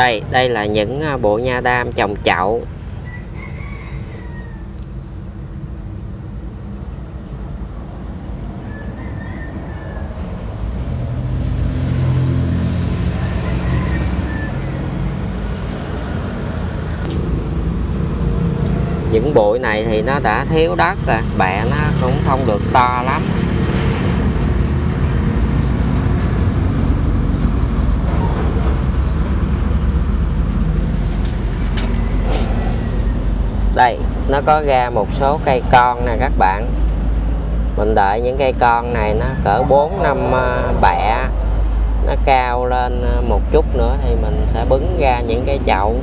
đây đây là những à, bộ nha đam trồng chậu. Những bụi này thì nó đã thiếu đất rồi bẹ nó cũng không được to lắm. Đây, nó có ra một số cây con nè các bạn. Mình đợi những cây con này nó cỡ 4 năm à, bẹ, nó cao lên à, một chút nữa thì mình sẽ bứng ra những cái chậu.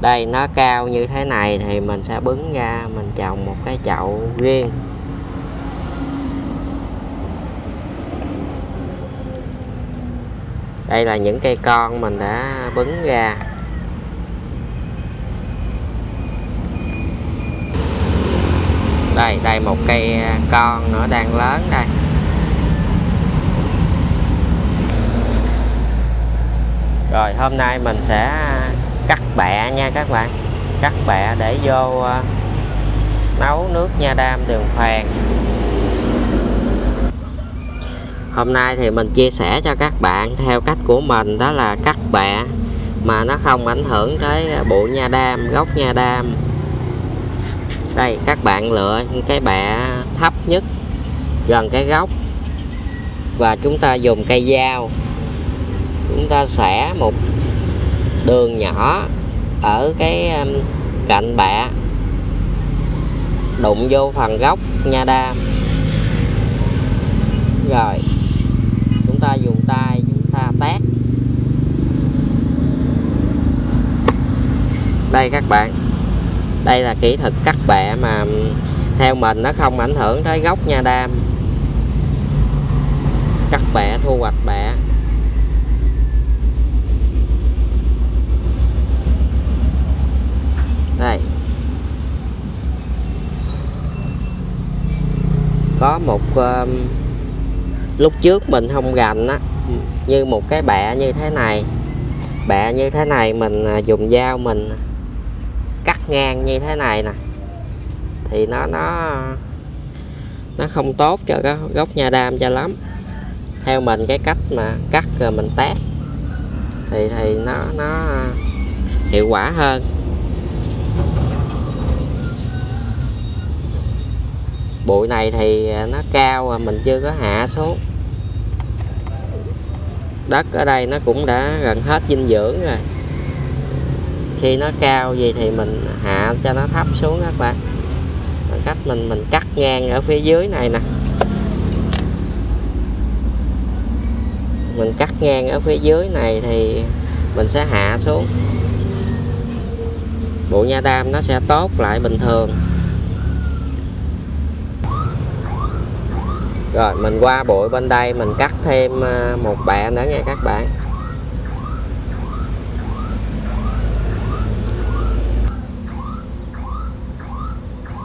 Đây, nó cao như thế này thì mình sẽ bứng ra, mình trồng một cái chậu riêng. Đây là những cây con mình đã bứng ra. Đây đây một cây à, con nữa đang lớn đây. Rồi, hôm nay mình sẽ à, cắt bẹ nha các bạn. Cắt bẹ để vô à, nấu nước nha đam, đường phèn. Hôm nay thì mình chia sẻ cho các bạn theo cách của mình, đó là cắt bẹ mà nó không ảnh hưởng tới bụi nha đam, gốc nha đam đây, các bạn lựa cái bẹ thấp nhất gần cái gốc. Và chúng ta dùng cây dao. Chúng ta xẻ một đường nhỏ ở cái um, cạnh bẹ đụng vô phần gốc nha đam. Rồi, chúng ta dùng tay chúng ta tét đây các bạn đây là kỹ thuật cắt bẹ mà ừ, theo mình nó không ảnh hưởng tới gốc nha đam. Cắt bẹ thu hoạch bẹ đây. Có một uh, lúc trước mình không gành á ừ, như một cái bẹ như thế này. Bẹ như thế này mình à, dùng dao mình ngang như thế này nè. Thì nó nó nó không tốt cho cái gốc nha đam cho lắm. Theo mình cái cách mà cắt rồi mình tát, thì thì nó nó hiệu quả hơn. Bụi này thì nó cao rồi mình chưa có hạ xuống. Đất ở đây nó cũng đã gần hết dinh dưỡng rồi khi nó cao gì thì mình hạ cho nó thấp xuống các bạn. Bằng cách mình mình cắt ngang ở phía dưới này nè. Mình cắt ngang ở phía dưới này thì mình sẽ hạ xuống. Bụi nha đam nó sẽ tốt lại bình thường. Rồi, mình qua bụi bên đây mình cắt thêm à, một bẹ nữa nha các bạn.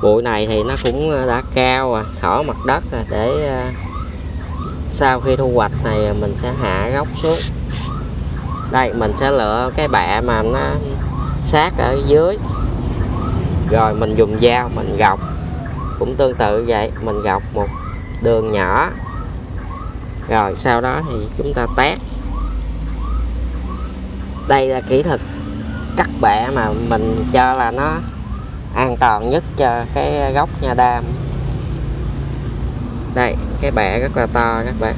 Bụi này thì nó cũng ờ, đã cao à, khỏi mặt đất để ờ, sau khi thu hoạch này mình sẽ hạ gốc xuống. Đây mình sẽ lựa cái bẹ mà nó sát ở dưới. Rồi mình dùng dao mình gọc cũng tương tự vậy mình gọc một đường nhỏ. Rồi sau đó thì chúng ta tét đây là kỹ thuật cắt bẹ mà mình cho là nó an toàn nhất cho cái gốc nha đam. Đây cái bẹ rất là to các bạn.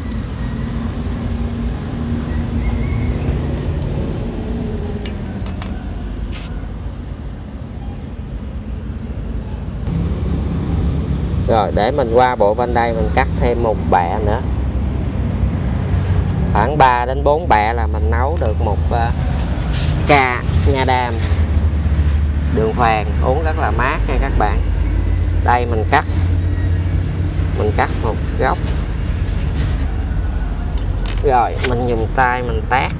Rồi để mình qua bộ bên đây mình cắt thêm một bẹ nữa. Khoảng 3 đến 4 bẹ là mình nấu được một uh, ca nha đam đường hoàng, uống rất là mát nha các bạn. Đây, mình cắt. Mình cắt một góc. Rồi, mình dùng tay mình tát.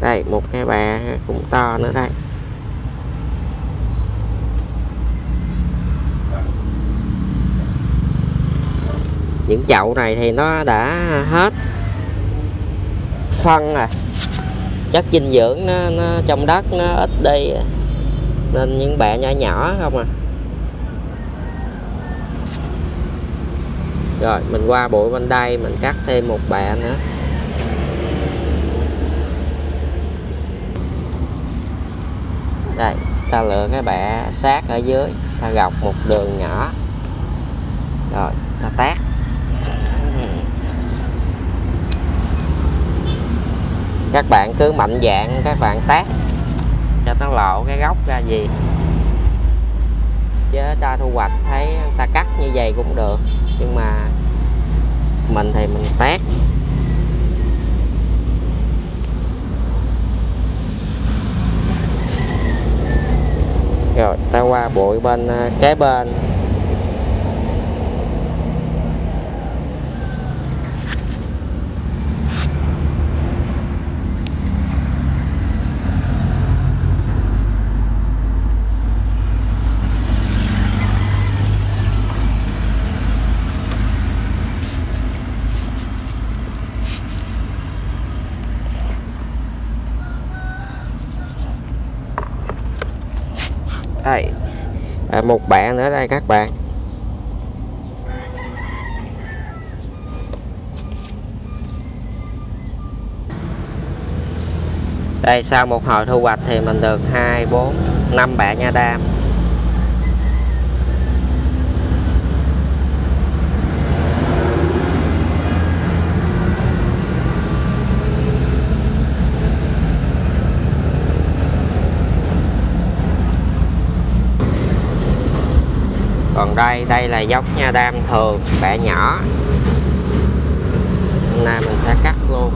Đây, một cái bè cũng to nữa đây. Những chậu này thì nó đã hết phân rồi chất dinh dưỡng nó, nó trong đất nó ít đi. Nên những bẹ nhỏ nhỏ không à. Rồi mình qua bụi bên đây mình cắt thêm một bẹ nữa. Đây ta lựa cái bẹ sát ở dưới. Ta gọc một đường nhỏ. Rồi ta tát. Các bạn cứ mạnh dạng, các bạn tát cho nó lộ cái gốc ra gì. Chứ ta thu hoạch thấy ta cắt như vậy cũng được, nhưng mà mình thì mình tát rồi, ta qua bụi bên ờ, kế bên đây một bạ nữa đây các bạn. Đây, sau một hồi thu hoạch thì mình được hai, bốn, năm bạ nha đam. Đây đây là giống nha đam thường bẹ nhỏ. Hôm nay mình sẽ cắt luôn.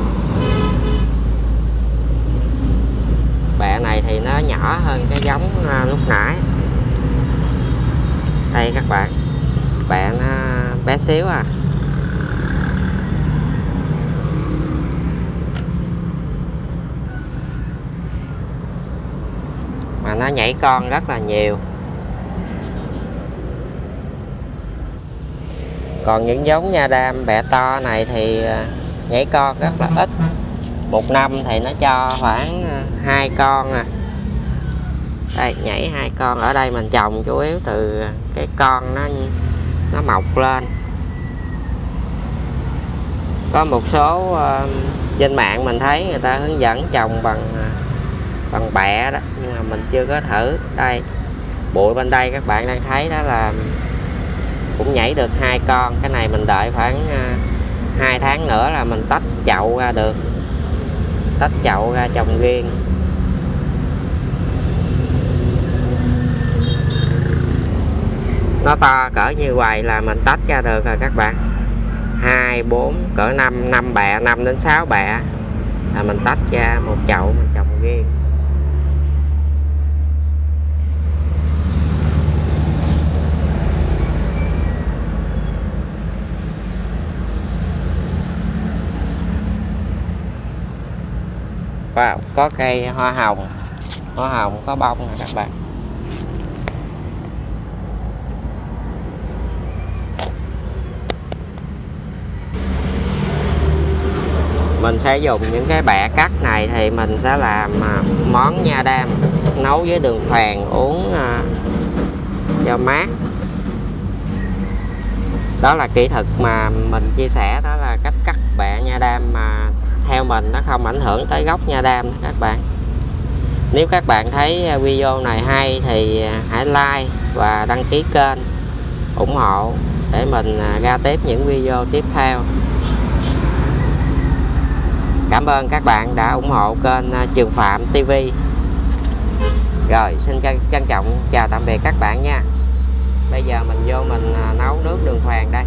Bẹ này thì nó nhỏ hơn cái giống à, lúc nãy. Đây các bạn bẹ nó bé xíu à. Mà nó nhảy con rất là nhiều. Còn những giống nha đam bẹ to này thì à, nhảy con rất là ít. Một năm thì nó cho khoảng à, hai con à. Đây nhảy hai con. Ở đây mình trồng chủ yếu từ cái con nó nó mọc lên. Có một số uh, trên mạng mình thấy người ta hướng dẫn trồng bằng bằng bẹ đó nhưng mà mình chưa có thử. Đây bụi bên đây các bạn đang thấy đó là cũng nhảy được hai con. Cái này mình đợi khoảng à, hai tháng nữa là mình tách chậu ra được. Tách chậu ra trồng riêng. Nó to cỡ như vậy là mình tách ra được rồi các bạn. Hai, bốn, cỡ năm năm bẹ, năm đến 6 bẹ là mình tách ra một chậu mình trồng riêng. Và có cây hoa hồng. Hoa hồng có bông nè các bạn. Mình sẽ dùng những cái bẹ cắt này thì mình sẽ làm à, món nha đam. Nấu với đường phèn uống à, cho mát. Đó là kỹ thuật mà mình chia sẻ, đó là cách cắt bẹ nha đam, mà theo mình, nó không ảnh hưởng tới gốc nha đam các bạn. Nếu các bạn thấy à, video này hay thì à, hãy like và đăng ký kênh ủng hộ để mình à, ra tiếp những video tiếp theo. Cảm ơn các bạn đã ủng hộ kênh Trường Phạm TV rồi, xin trân trọng, chào tạm biệt các bạn nha. Bây giờ mình vô mình nấu nước đường hoàng đây.